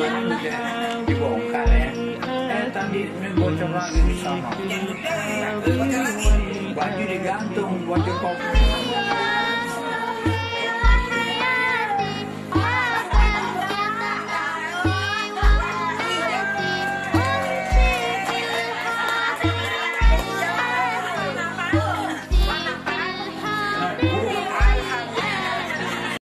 Kesinlikle you bonkare. Ertan bir